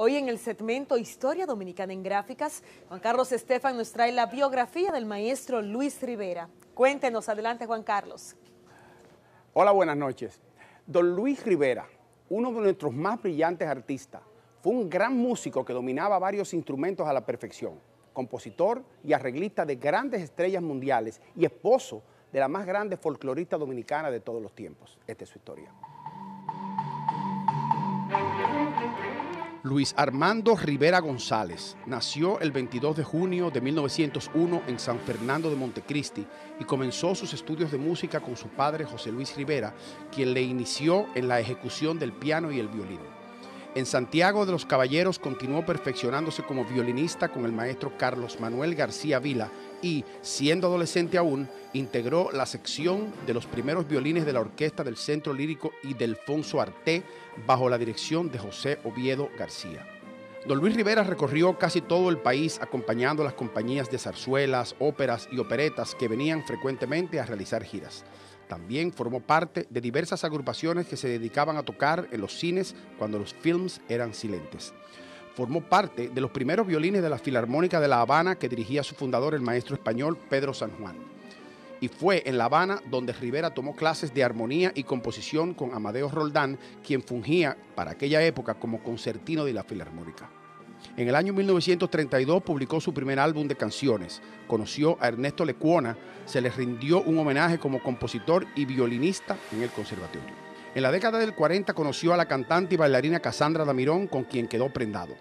Hoy en el segmento Historia Dominicana en Gráficas, Juan Carlos Estefan nos trae la biografía del maestro Luis Rivera. Cuéntenos, adelante Juan Carlos. Hola, buenas noches. Don Luis Rivera, uno de nuestros más brillantes artistas, fue un gran músico que dominaba varios instrumentos a la perfección, compositor y arreglista de grandes estrellas mundiales y esposo de la más grande folclorista dominicana de todos los tiempos. Esta es su historia. Luis Armando Rivera González nació el 22 de junio de 1901 en San Fernando de Montecristi y comenzó sus estudios de música con su padre José Luis Rivera, quien le inició en la ejecución del piano y el violín. En Santiago de los Caballeros continuó perfeccionándose como violinista con el maestro Carlos Manuel García Vila y, siendo adolescente aún, integró la sección de los primeros violines de la orquesta del Centro Lírico y Delfonso Arté bajo la dirección de José Oviedo García. Don Luis Rivera recorrió casi todo el país acompañando las compañías de zarzuelas, óperas y operetas que venían frecuentemente a realizar giras. También formó parte de diversas agrupaciones que se dedicaban a tocar en los cines cuando los films eran silentes. Formó parte de los primeros violines de la Filarmónica de La Habana que dirigía su fundador, el maestro español Pedro San Juan. Y fue en La Habana donde Rivera tomó clases de armonía y composición con Amadeo Roldán, quien fungía para aquella época como concertino de la Filarmónica. En el año 1932 publicó su primer álbum de canciones. Conoció a Ernesto Lecuona, se le rindió un homenaje como compositor y violinista en el conservatorio. En la década del 40 conoció a la cantante y bailarina Cassandra Damirón, con quien quedó prendado.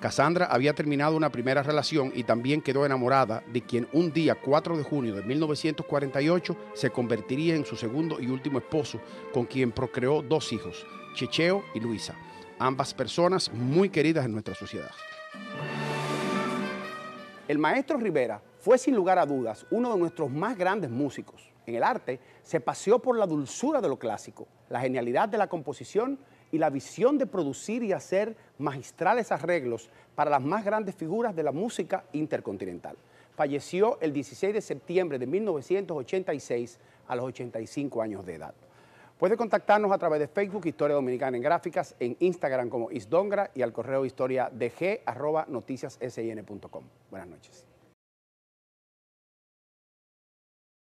Cassandra había terminado una primera relación y también quedó enamorada de quien un día 4 de junio de 1948 se convertiría en su segundo y último esposo, con quien procreó dos hijos, Checheo y Luisa ambas personas muy queridas en nuestra sociedad. El maestro Rivera fue sin lugar a dudas uno de nuestros más grandes músicos. En el arte se paseó por la dulzura de lo clásico, la genialidad de la composición y la visión de producir y hacer magistrales arreglos para las más grandes figuras de la música intercontinental. Falleció el 16 de septiembre de 1986 a los 85 años de edad. Puede contactarnos a través de Facebook Historia Dominicana en Gráficas, en Instagram como Isdongra y al correo historia dg arroba noticiassin.com. Buenas noches.